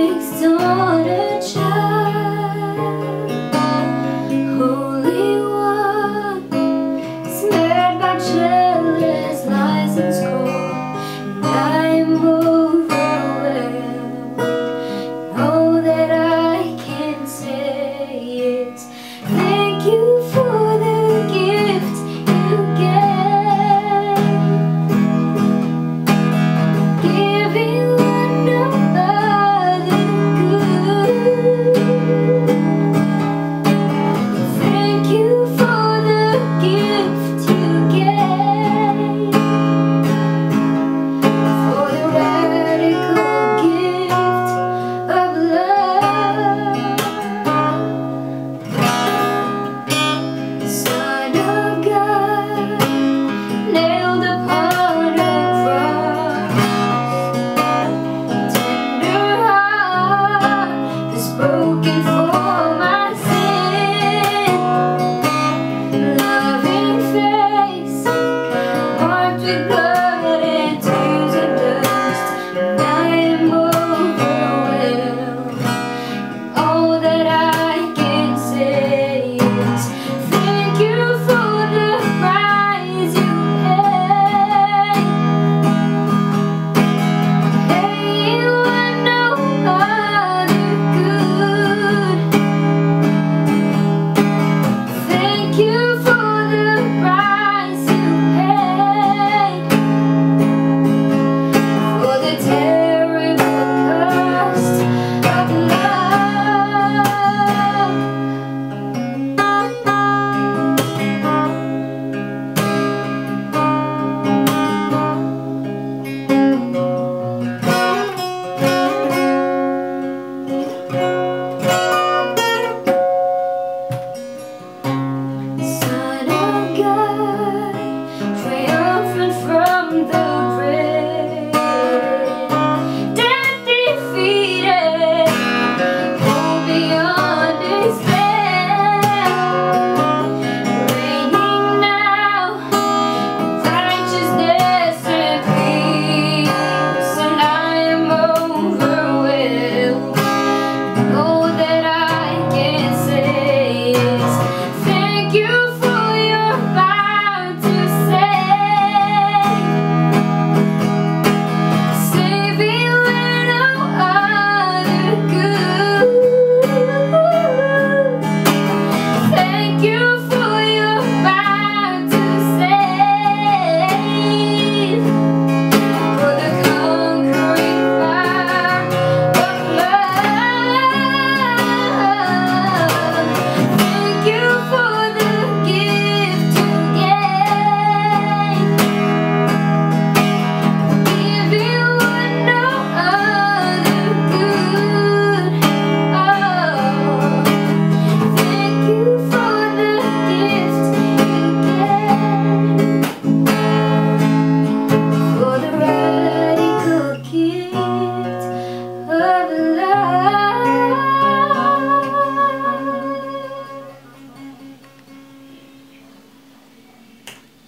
next door to child. God, triumphant from the